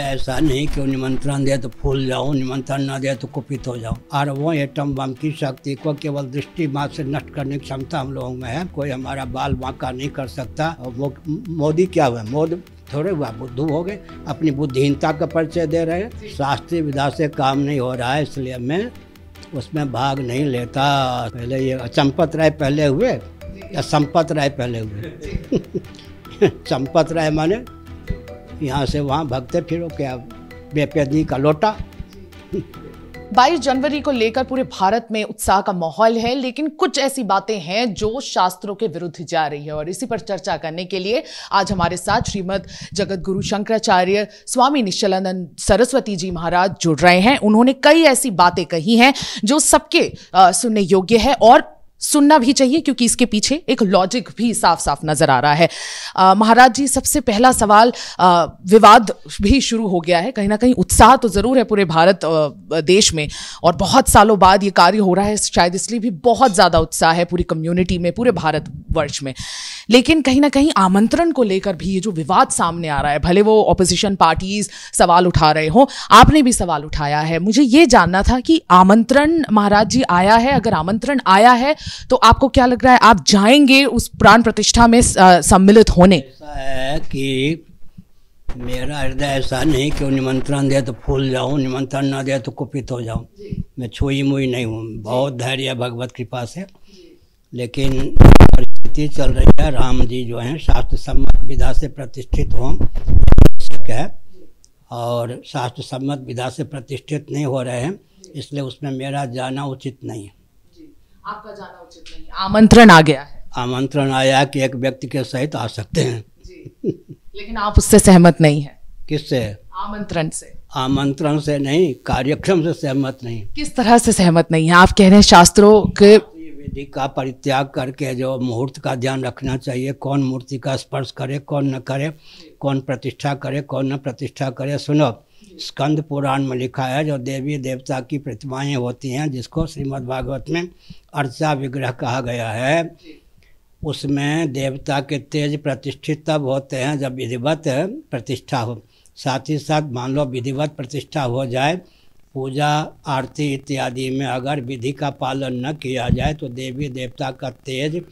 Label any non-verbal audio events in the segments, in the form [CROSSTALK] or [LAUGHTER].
ऐसा नहीं कि निमंत्रण दे तो फूल जाऊँ निमंत्रण ना दे तो कुपित हो जाओ। और वो एटम बम की शक्ति को केवल दृष्टि मात्र से नष्ट करने की क्षमता हम लोगों में है। कोई हमारा बाल बांका नहीं कर सकता। मोदी क्या हुआ? मोदी थोड़े हुआ, बुद्धू हो गए, अपनी बुद्धिहीनता का परिचय दे रहे हैं। शास्त्रीय विधा से काम नहीं हो रहा है, इसलिए मैं उसमें भाग नहीं लेता। पहले ये चंपत राय पहले हुए या संपत राय पहले हुए? [LAUGHS] चंपत राय माने यहाँ से वहाँ भगते फिरो क्या का लोटा। 22 जनवरी को लेकर पूरे भारत में उत्साह का माहौल है, लेकिन कुछ ऐसी बातें हैं जो शास्त्रों के विरुद्ध जा रही है, और इसी पर चर्चा करने के लिए आज हमारे साथ श्रीमद जगत गुरु शंकराचार्य स्वामी निश्चलानंद सरस्वती जी महाराज जुड़ रहे हैं। उन्होंने कई ऐसी बातें कही हैं जो सबके सुनने योग्य है, और सुनना भी चाहिए क्योंकि इसके पीछे एक लॉजिक भी साफ़ साफ़ नज़र आ रहा है। महाराज जी सबसे पहला सवाल अ, विवाद भी शुरू हो गया है। कहीं ना कहीं उत्साह तो ज़रूर है पूरे भारत अ, देश में और बहुत सालों बाद ये कार्य हो रहा है। शायद इसलिए भी बहुत ज़्यादा उत्साह है पूरी कम्युनिटी में पूरे भारत वर्ष में। लेकिन कहीं ना कहीं आमंत्रण को लेकर भी ये जो विवाद सामने आ रहा है भले वो ऑपोजिशन पार्टीज़ सवाल उठा रहे हो आपने भी सवाल उठाया है। मुझे ये जानना था कि आमंत्रण महाराज जी आया है? अगर आमंत्रण आया है तो आपको क्या लग रहा है आप जाएँगे उस प्राण प्रतिष्ठा में सम्मिलित होने? ऐसा है कि मेरा हृदय ऐसा नहीं कि निमंत्रण दे तो फूल जाऊँ निमंत्रण ना दे तो कुपित हो जाऊँ। मैं छुई मुई नहीं हूँ। बहुत धैर्य भगवत कृपा से। लेकिन परिस्थिति चल रही है राम जी जो हैं शास्त्र सम्मत विधा से प्रतिष्ठित हों आवश्यक है। और शास्त्र सम्मत विधा से प्रतिष्ठित नहीं हो रहे हैं इसलिए उसमें मेरा जाना उचित नहीं है। आपका जाना उचित नहीं आमंत्रण आ गया है। आमंत्रण आया कि एक व्यक्ति के सहित आ सकते हैं। जी। लेकिन आप उससे सहमत नहीं है। किससे? आमंत्रण से। आमंत्रण से नहीं कार्यक्रम से सहमत नहीं। किस तरह से सहमत नहीं है? आप कह रहे हैं शास्त्रों के विधि का परित्याग करके जो मुहूर्त का ध्यान रखना चाहिए कौन मूर्ति का स्पर्श करे कौन न करे कौन प्रतिष्ठा करे कौन न प्रतिष्ठा करे सुनो। स्कंद पुराण में लिखा है, जो देवी देवता की प्रतिमाएँ होती हैं, जिसको श्रीमद् भागवत में अर्चा विग्रह कहा गया है। उसमें देवता के तेज प्रतिष्ठित तब होते हैं, जब विधिवत प्रतिष्ठा हो। साथ ही साथ मान लो विधिवत प्रतिष्ठा हो जाए, पूजा, आरती इत्यादि में अगर विधि का पालन न किया जाए तो देवी देवता का तेज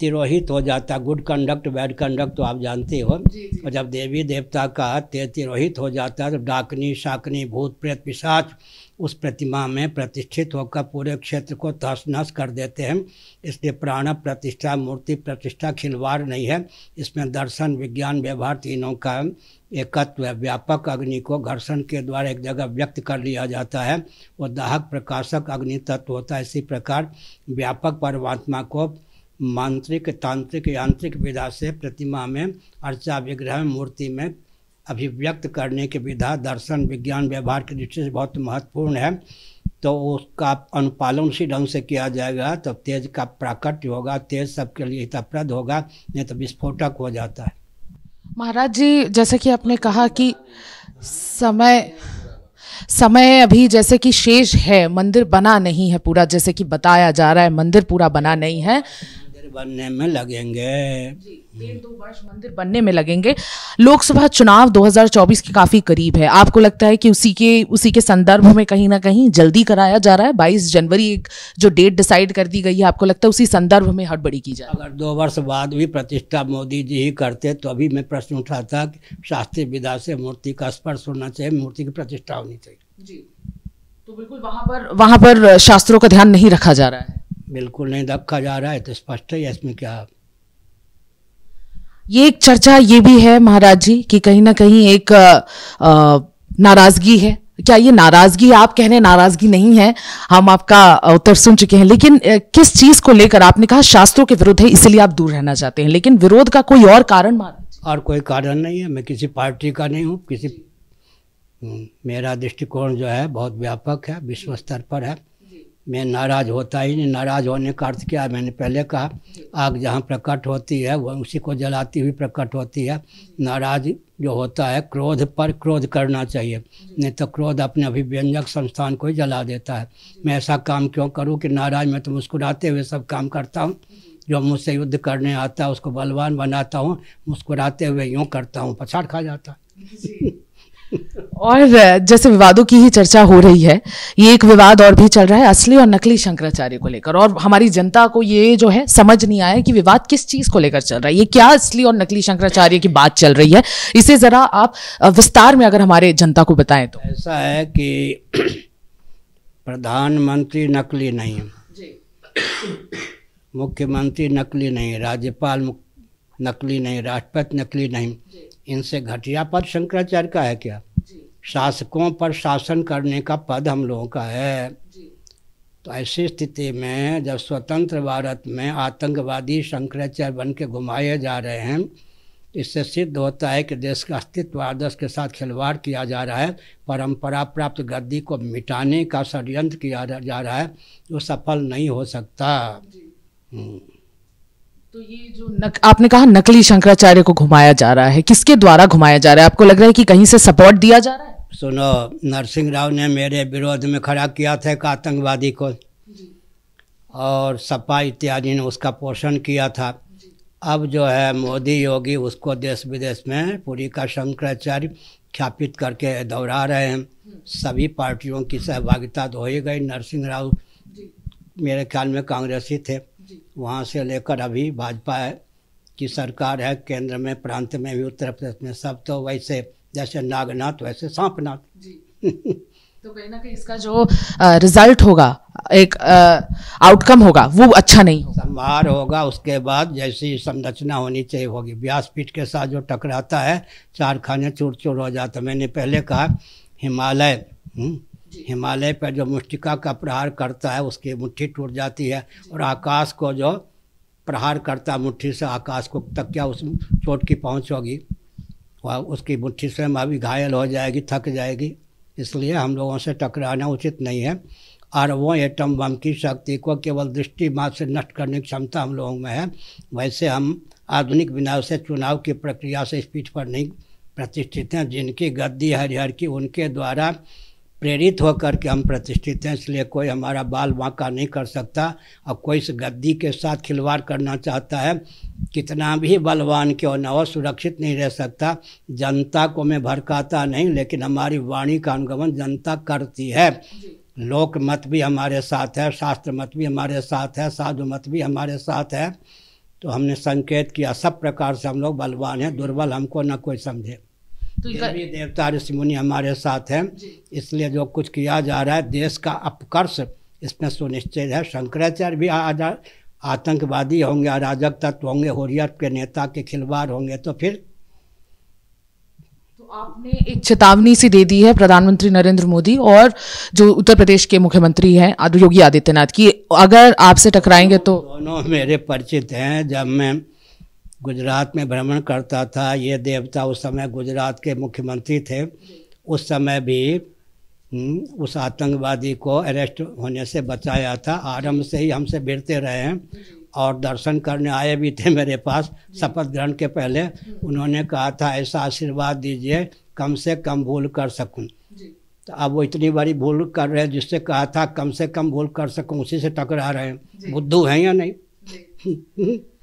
तिरोहित हो जाता गुड कंडक्ट बैड कंडक्ट तो आप जानते हो। और जब देवी देवता का तेज तिरोहित हो जाता है तो डाकनी शाकनी भूत प्रेत पिशाच उस प्रतिमा में प्रतिष्ठित होकर पूरे क्षेत्र को तहस नहस कर देते हैं। इसलिए प्राण प्रतिष्ठा मूर्ति प्रतिष्ठा खिलवाड़ नहीं है। इसमें दर्शन विज्ञान व्यवहार तीनों का एकत्व व्यापक अग्नि को घर्षण के द्वारा एक जगह व्यक्त कर लिया जाता है। वो दाहक प्रकाशक अग्नि तत्व होता है। इसी प्रकार व्यापक परमात्मा को मांत्रिक, तांत्रिक, यांत्रिक विधा से प्रतिमा में, अर्चा विग्रह मूर्ति में अभिव्यक्त करने की विधा, दर्शन, विज्ञान, व्यवहार की दृष्टि से बहुत महत्वपूर्ण है। तो उसका अनुपालन उसी ढंग से किया जाएगा तो तेज का प्राकट्य होगा, तेज सबके लिए हितप्रद होगा, नहीं तो विस्फोटक हो जाता है। महाराज जी, जैसे कि आपने कहा कि समय समय अभी जैसे कि शेष है, मंदिर बना नहीं है पूरा, जैसे कि बताया जा रहा है, मंदिर पूरा बना नहीं है बनने में लगेंगे। डेढ़ दो वर्ष मंदिर बनने में लगेंगे। लोकसभा चुनाव 2024 के काफ़ी करीब है। आपको लगता है कि उसी के उसी के संदर्भ में कहीं ना कहीं जल्दी कराया जा रहा है? 22 जनवरी एक जो डेट डिसाइड कर दी गई है आपको लगता है उसी संदर्भ में हड़बड़ी की जाए अगर दो वर्ष बाद भी प्रतिष्ठा मोदी जी ही करते तो अभी मैं प्रश्न उठाता कि शास्त्रीय विधा से मूर्ति का स्पर्श होना चाहिए मूर्ति की प्रतिष्ठा होनी चाहिए। जी तो बिल्कुल वहाँ पर वहाँ पर शास्त्रों का ध्यान नहीं रखा जा रहा है। बिल्कुल नहीं रखा जा रहा है तो स्पष्ट है इसमें क्या। ये एक चर्चा ये भी है महाराज जी कि कहीं ना कहीं एक नाराज़गी है। क्या ये नाराज़गी आप कह रहे हैं नाराज़गी नहीं है हम आपका उत्तर सुन चुके हैं। लेकिन किस चीज़ को लेकर आपने कहा शास्त्रों के विरुद्ध है इसलिए आप दूर रहना चाहते हैं। लेकिन विरोध का कोई और कारण महाराज और कोई कारण नहीं है मैं किसी पार्टी का नहीं हूँ किसी हम्म, मेरा दृष्टिकोण जो है बहुत व्यापक है विश्व स्तर पर है। मैं नाराज़ होता ही नहीं, नाराज़ होने का अर्थ क्या मैंने पहले कहा, आग जहाँ प्रकट होती है, वह उसी को जलाती हुई प्रकट होती है। नाराज़ जो होता है, क्रोध पर क्रोध करना चाहिए, नहीं तो क्रोध अपने अभिव्यंजक संस्थान को ही जला देता है। मैं ऐसा काम क्यों करूँ कि नाराज़ मैं तो मुस्कुराते हुए सब काम करता हूँ? जो मुझसे युद्ध करने आता है, उसको बलवान बनाता हूँ, मुस्कुराते हुए यूँ करता हूँ, पछाड़ खा जाता है। और जैसे विवादों की ही चर्चा हो रही है ये एक विवाद और भी चल रहा है असली और नकली शंकराचार्य को लेकर। और हमारी जनता को ये जो है समझ नहीं आया कि विवाद किस चीज़ को लेकर चल रहा है। ये क्या असली और नकली शंकराचार्य की बात चल रही है? इसे जरा आप विस्तार में अगर हमारे जनता को बताएँ तो। ऐसा है कि [CLEARS THROAT] प्रधानमंत्री नकली नहीं। मुख्यमंत्री नकली नहीं राज्यपाल नकली नहीं राष्ट्रपति नकली नहीं। इनसे घटिया पद शंकराचार्य का है क्या? शासकों पर शासन करने का पद हम लोगों का है। तो ऐसी स्थिति में जब स्वतंत्र भारत में आतंकवादी शंकराचार्य बन के घुमाए जा रहे हैं इससे सिद्ध होता है कि देश का अस्तित्व आदर्श के साथ खिलवाड़ किया जा रहा है परंपरा प्राप्त गद्दी को मिटाने का षडयंत्र किया जा रहा है जो सफल नहीं हो सकता। हम्म। तो ये जो नक, आपने कहा नकली शंकराचार्य को घुमाया जा रहा है। किसके द्वारा घुमाया जा रहा है? आपको लग रहा है कि कहीं से सपोर्ट दिया जा रहा है? सुनो नरसिंह राव ने मेरे विरोध में खड़ा किया था एक आतंकवादी को। और सपा इत्यादि ने उसका पोषण किया था। अब जो है मोदी योगी उसको देश विदेश में पूरी का शंकराचार्य ख्यापित करके दोहरा रहे हैं। सभी पार्टियों की सहभागिता तो हो ही गई। नरसिंह राव मेरे ख्याल में कांग्रेसी थे। वहाँ से लेकर अभी भाजपा की सरकार है केंद्र में प्रांत में भी उत्तर प्रदेश में सब तो वैसे जैसे नागनाथ वैसे सांपनाथ। जी। [LAUGHS] तो कहीं ना कहीं इसका जो रिज़ल्ट होगा एक आउटकम होगा वो अच्छा नहीं होगा। संभार होगा उसके बाद जैसी संरचना होनी चाहिए होगी। व्यासपीठ के साथ जो टकराता है चार खाने चूर चूर हो। जाता मैंने पहले कहा हिमालय हम्म, हिमालय पर जो मुष्टिका का प्रहार करता है उसकी मुट्ठी टूट जाती है और आकाश को जो प्रहार करता है मुट्ठी से आकाश को तक क्या उस चोट की पहुँच होगी? वह उसकी मुट्ठी स्वयं अभी घायल हो जाएगी थक जाएगी। इसलिए हम लोगों से टकराना उचित नहीं है। और वो एटम बम की शक्ति को केवल दृष्टि मात्र से नष्ट करने की क्षमता हम लोगों में है। वैसे हम आधुनिक विनाव से चुनाव की प्रक्रिया से इस पीठ पर नहीं प्रतिष्ठित हैं। जिनकी गद्दी हरिहर की उनके द्वारा प्रेरित होकर के हम प्रतिष्ठित हैं इसलिए कोई हमारा बाल बांका नहीं कर सकता और कोई इस गद्दी के साथ खिलवाड़ करना चाहता है। कितना भी बलवान क्यों न हो सुरक्षित नहीं रह सकता। जनता को मैं भड़काता नहीं लेकिन हमारी वाणी का अनुगमन जनता करती है। लोक मत भी हमारे साथ है शास्त्र मत भी हमारे साथ है साधु मत भी हमारे साथ है। तो हमने संकेत किया सब प्रकार से हम लोग बलवान हैं दुर्बल हमको न कोई समझे। तो देवी देवता ऋषि मुनि हमारे साथ हैं। इसलिए जो कुछ किया जा रहा है देश का अपकर्ष इसमें सुनिश्चित है। शंकराचार्य भी आतंकवादी होंगे अराजक तत्व होंगे हुरियत के नेता के खिलवाड़ होंगे तो फिर तो आपने एक चेतावनी सी दे दी है प्रधानमंत्री नरेंद्र मोदी और जो उत्तर प्रदेश के मुख्यमंत्री हैं योगी आदित्यनाथ की अगर आपसे टकराएँगे तो दोनों मेरे परिचित हैं। जब मैं गुजरात में भ्रमण करता था। ये देवता उस समय गुजरात के मुख्यमंत्री थे। उस समय भी हम्म, उस आतंकवादी को अरेस्ट होने से बचाया था। आरंभ से ही हमसे भिड़ते रहे हैं और दर्शन करने आए भी थे मेरे पास शपथ ग्रहण के पहले। उन्होंने कहा था ऐसा आशीर्वाद दीजिए कम से कम भूल कर सकूँ। तो अब वो इतनी बड़ी भूल कर रहे हैं जिससे कहा था कम से कम भूल कर सकूँ। उसी से टकरा रहे हैं। बुद्धू हैं या नहीं? [LAUGHS]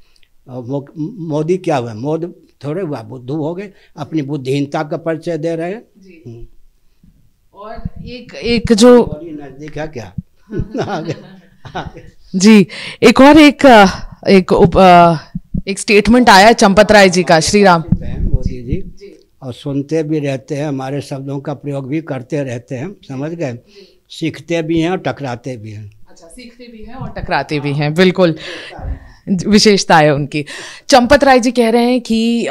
और मोदी क्या हुआ? मोदी थोड़े हुआ बुद्धू हो गए अपनी बुद्धिहीनता का परिचय दे रहे हैं। हम्म। और एक एक जो नज़दीक है क्या? [LAUGHS] [LAUGHS] जी एक और एक एक उप, एक स्टेटमेंट आया चंपत राय जी का श्री राम मोदी जी। और सुनते भी रहते हैं हमारे शब्दों का प्रयोग भी करते रहते हैं समझ गए? सीखते भी हैं और टकराते भी हैं। अच्छा सीखते भी हैं और टकराते भी हैं बिल्कुल। विशेषता है उनकी। चंपत राय जी कह रहे हैं कि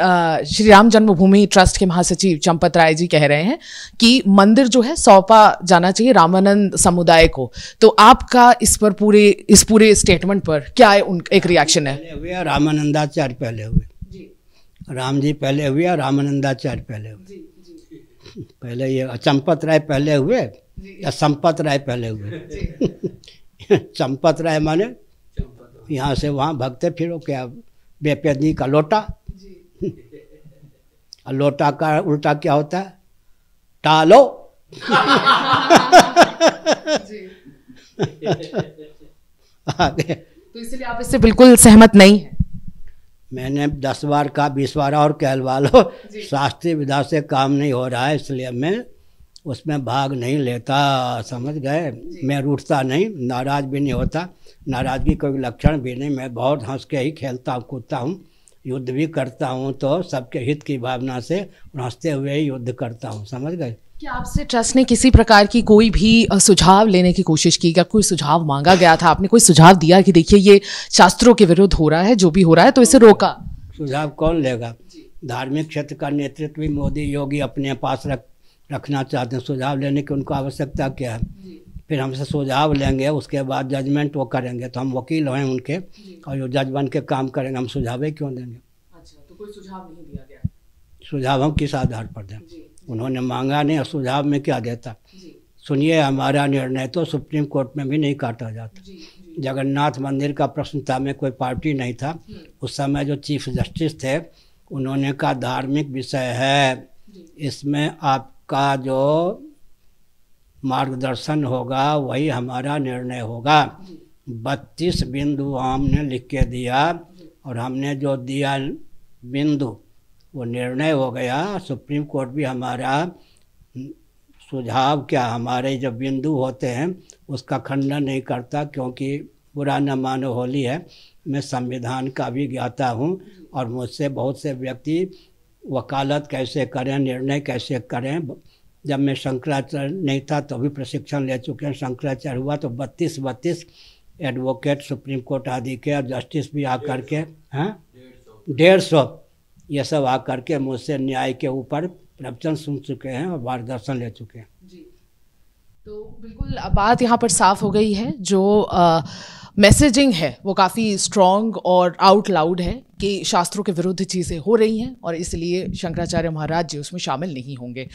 श्री राम जन्मभूमि ट्रस्ट के महासचिव चंपत राय जी कह रहे हैं कि मंदिर जो है सौंपा जाना चाहिए रामानंद समुदाय को। तो आपका इस पर पूरे इस पूरे स्टेटमेंट पर क्या है उन एक रिएक्शन है? हुए रामानंदाचार्य पहले हुए? राम जी पहले हुए और रामानंदाचार्य पहले हुए? पहले ये चंपत राय पहले हुए या संपत राय पहले हुए? [LAUGHS] चंपत राय माने यहाँ से वहाँ भगते फिरो क्या बेपेदनी का लोटा? [LAUGHS] और लोटा का उल्टा क्या होता है? टालो। [LAUGHS] तो इसलिए आप इससे बिल्कुल सहमत नहीं है? मैंने दस बार का बीस बार और कहलवा लो शास्त्रीय विधा से काम नहीं हो रहा है इसलिए मैं उसमें भाग नहीं लेता समझ गए? मैं रूठता नहीं नाराज़ भी नहीं होता। नाराज़गी कोई लक्षण भी नहीं मैं बहुत हंस के ही खेलता हूँ कूदता हूँ। युद्ध भी करता हूँ तो सबके हित की भावना से हँसते हुए ही युद्ध करता हूँ समझ गए? क्या आपसे ट्रस्ट ने किसी प्रकार की कोई भी सुझाव लेने की कोशिश की? क्या कोई सुझाव मांगा गया था? आपने कोई सुझाव दिया कि देखिए ये शास्त्रों के विरुद्ध हो रहा है जो भी हो रहा है तो इसे रोका। सुझाव कौन लेगा? धार्मिक क्षेत्र का नेतृत्व भी मोदी योगी अपने पास रख रखना चाहते हैं सुझाव लेने की उनको आवश्यकता क्या है? फिर हमसे सुझाव लेंगे उसके बाद जजमेंट वो करेंगे तो हम वकील हैं उनके और जो जज बन के काम करेंगे हम सुझाव क्यों देंगे? अच्छा तो कोई सुझाव नहीं दिया गया? सुझाव हम किस आधार पर दें? उन्होंने मांगा नहीं और सुझाव में क्या देता? सुनिए हमारा निर्णय तो सुप्रीम कोर्ट में भी नहीं काटा जाता। जगन्नाथ मंदिर का प्रश्न था में कोई पार्टी नहीं था। उस समय जो चीफ जस्टिस थे उन्होंने कहा धार्मिक विषय है। इसमें आपका जो मार्गदर्शन होगा वही हमारा निर्णय होगा। बत्तीस बिंदु हमने लिख के दिया और हमने जो दिया बिंदु वो निर्णय हो गया। सुप्रीम कोर्ट भी हमारा सुझाव क्या हमारे जो बिंदु होते हैं उसका खंडन नहीं करता क्योंकि बुरा न मानो होली है। मैं संविधान का भी ज्ञाता हूँ और मुझसे बहुत से व्यक्ति वकालत कैसे करें, निर्णय कैसे करें? जब मैं शंकराचार्य नहीं था तो भी प्रशिक्षण ले चुके हैं। शंकराचार्य हुआ तो बत्तीस बत्तीस एडवोकेट सुप्रीम कोर्ट आदि के और जस्टिस भी आकर के, हैं? डेढ़ सौ। ये सब आकर के मुझसे न्याय के ऊपर प्रवचन सुन चुके हैं और मार्गदर्शन ले चुके हैं। तो बिल्कुल बात यहाँ पर साफ़ हो गई है, जो मैसेजिंग है, वो काफ़ी स्ट्रॉन्ग और आउट लाउड है कि शास्त्रों के विरुद्ध चीज़ें हो रही हैं और इसलिए शंकराचार्य महाराज जी उसमें शामिल नहीं होंगे।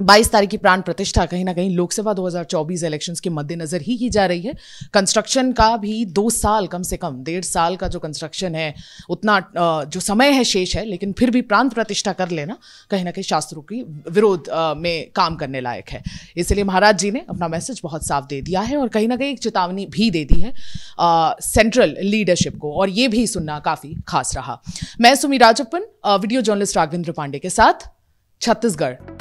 22 तारीख की प्राण प्रतिष्ठा कहीं ना कहीं लोकसभा 2024 इलेक्शंस के मद्देनजर ही की जा रही है। कंस्ट्रक्शन का भी दो साल कम से कम, डेढ़ साल का जो कंस्ट्रक्शन है, उतना जो समय है शेष है, लेकिन फिर भी प्राण प्रतिष्ठा कर लेना कहीं ना कहीं शास्त्रों की विरोध में काम करने लायक है। इसलिए महाराज जी ने अपना मैसेज बहुत साफ़ दे दिया है और कहीं ना कहीं एक चेतावनी भी दे दी है सेंट्रल लीडरशिप को, और ये भी सुनना काफ़ी खास रहा। मैं सुमी राजप्पन वीडियो जर्नलिस्ट राघवेंद्र पांडे के साथ, छत्तीसगढ़।